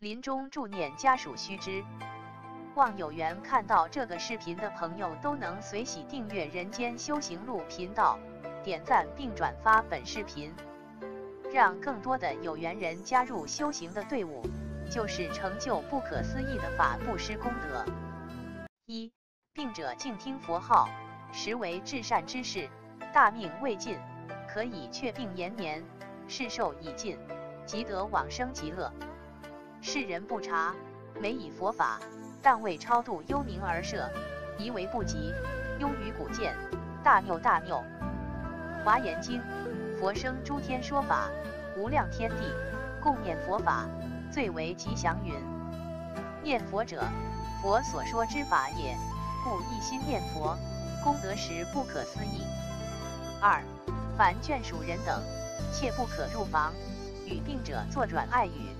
临终助念家属须知。望有缘看到这个视频的朋友都能随喜订阅《人间修行路》频道，点赞并转发本视频，让更多的有缘人加入修行的队伍，就是成就不可思议的法布施功德。一，病者静听佛号，实为至善之事，大命未尽，可以却病延年，世寿已尽，即得往生极乐。世人不察，每以佛法。但为超度幽冥而设，疑为不及，庸于古见，大谬大谬。华严经，佛生诸天说法，无量天地共念佛法，最为吉祥云。念佛者，佛所说之法也，故一心念佛，功德实不可思议。二，凡眷属人等，切不可入房，与病者作转爱语，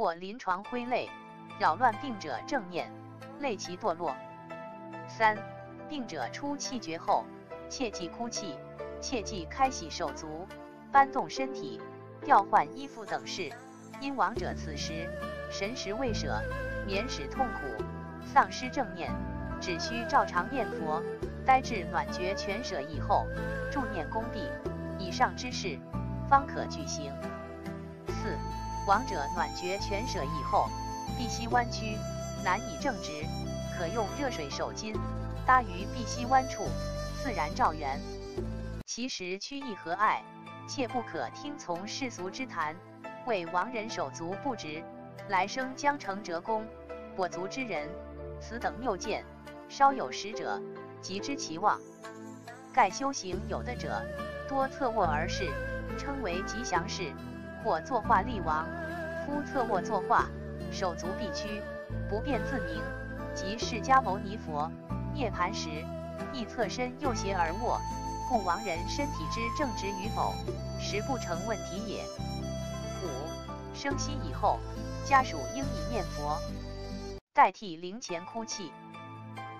或临床挥泪。扰乱病者正念，累其堕落。三、病者出气绝后，切忌哭泣，切忌开洗手足、搬动身体、调换衣服等事。因亡者此时神识未舍，免使痛苦，丧失正念，只需照常念佛，待至暖觉全舍以后，助念功毕，以上之事方可举行。王、者暖觉全舍以后。臂膝弯曲，难以正直，可用热水手巾搭于臂膝弯处，自然照圆。其实曲意和蔼，切不可听从世俗之谈，为亡人手足不直，来生将成折弓、跛足之人。此等谬见，稍有识者，即知其妄。盖修行有的者，多侧卧而视，称为吉祥事，或作画立王。夫侧卧作画。手足必屈，不便自明，即释迦牟尼佛涅盘时，亦侧身右斜而卧，故亡人身体之正直与否，实不成问题也。五生息以后，家属应以念佛代替灵前哭泣。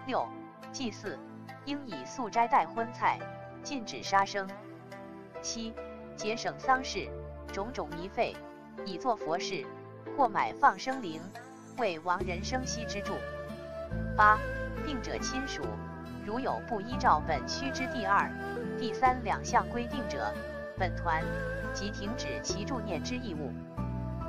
六祭祀应以素斋代荤菜，禁止杀生。七节省丧事，种种迷费，以作佛事。或买放生灵，为亡人生息之助。八、病者亲属，如有不依照本须之第二、第三两项规定者，本团即停止其助念之义务。